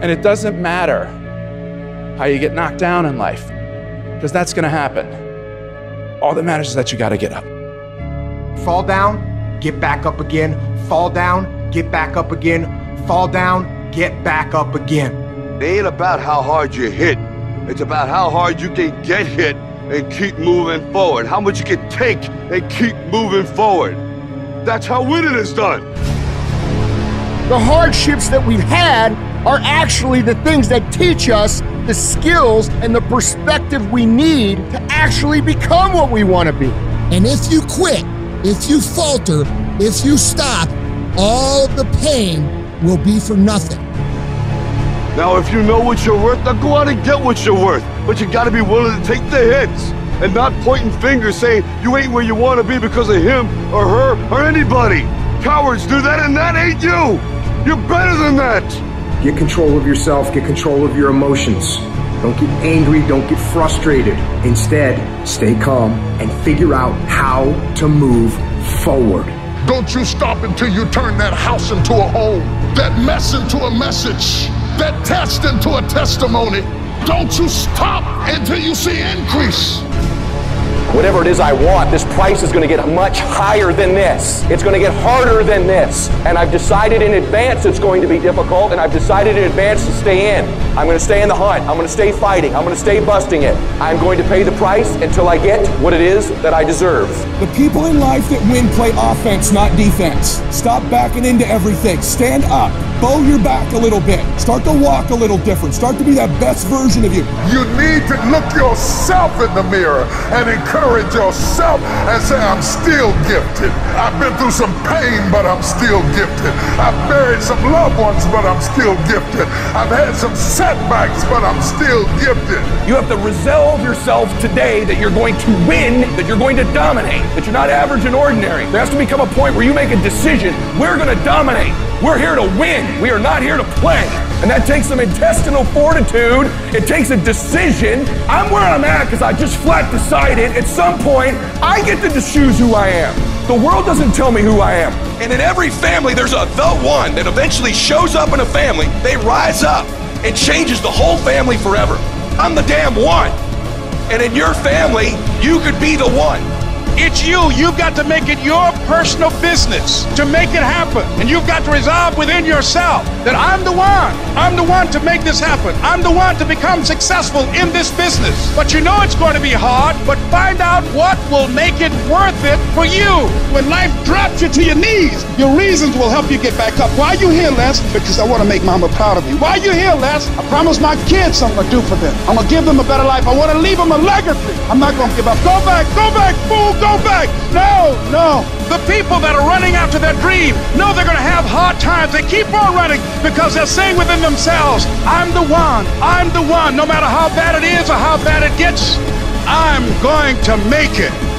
And it doesn't matter how you get knocked down in life, because that's going to happen. All that matters is that you got to get up. Fall down, get back up again. Fall down, get back up again. Fall down, get back up again. It ain't about how hard you hit. It's about how hard you can get hit and keep moving forward. How much you can take and keep moving forward. That's how winning is done. The hardships that we've had are actually the things that teach us the skills and the perspective we need to actually become what we want to be. And if you quit, if you falter, if you stop, all the pain will be for nothing. Now, if you know what you're worth, now go out and get what you're worth. But you gotta be willing to take the hits and not pointing fingers saying you ain't where you want to be because of him or her or anybody. Cowards do that, and that ain't you. You're better than that. Get control of yourself, get control of your emotions. Don't get angry, don't get frustrated. Instead, stay calm and figure out how to move forward. Don't you stop until you turn that house into a home, that mess into a message, that test into a testimony. Don't you stop until you see increase. Whatever it is I want, this price is going to get much higher than this. It's going to get harder than this. And I've decided in advance it's going to be difficult, and I've decided in advance to stay in. I'm going to stay in the hunt. I'm going to stay fighting. I'm going to stay busting it. I'm going to pay the price until I get what it is that I deserve. The people in life that win play offense, not defense. Stop backing into everything. Stand up. Bow your back a little bit. Start to walk a little different. Start to be that best version of you. You need to look yourself in the mirror and encourage yourself and say, I'm still gifted. I've been through some pain, but I'm still gifted. I've buried some loved ones, but I'm still gifted. I've had some setbacks, but I'm still gifted. You have to resolve yourself today that you're going to win, that you're going to dominate, that you're not average and ordinary. There has to become a point where you make a decision. We're going to dominate. We're here to win. We are not here to play. And that takes some intestinal fortitude. It takes a decision. I'm where I'm at because I just flat decided at some point I get to choose who I am. The world doesn't tell me who I am. And in every family, there's a the one that eventually shows up in a family. They rise up and changes the whole family forever. I'm the damn one. And in your family, you could be the one. It's you. You've got to make it your personal business to make it happen. And you've got to resolve within yourself that I'm the one. I'm the one to make this happen. I'm the one to become successful in this business. But you know it's going to be hard, but find out what will make it worth it for you. When life drops you to your knees, your reasons will help you get back up. Why are you here, Les? Because I want to make mama proud of me. Why are you here, Les? I promised my kids something to do for them. I'm going to give them a better life. I want to leave them a legacy. I'm not going to give up. Go back, go back, fool, back. No, no. The people that are running after their dream know they're going to have hard times. They keep on running because they're saying within themselves, I'm the one. I'm the one. No matter how bad it is or how bad it gets, I'm going to make it.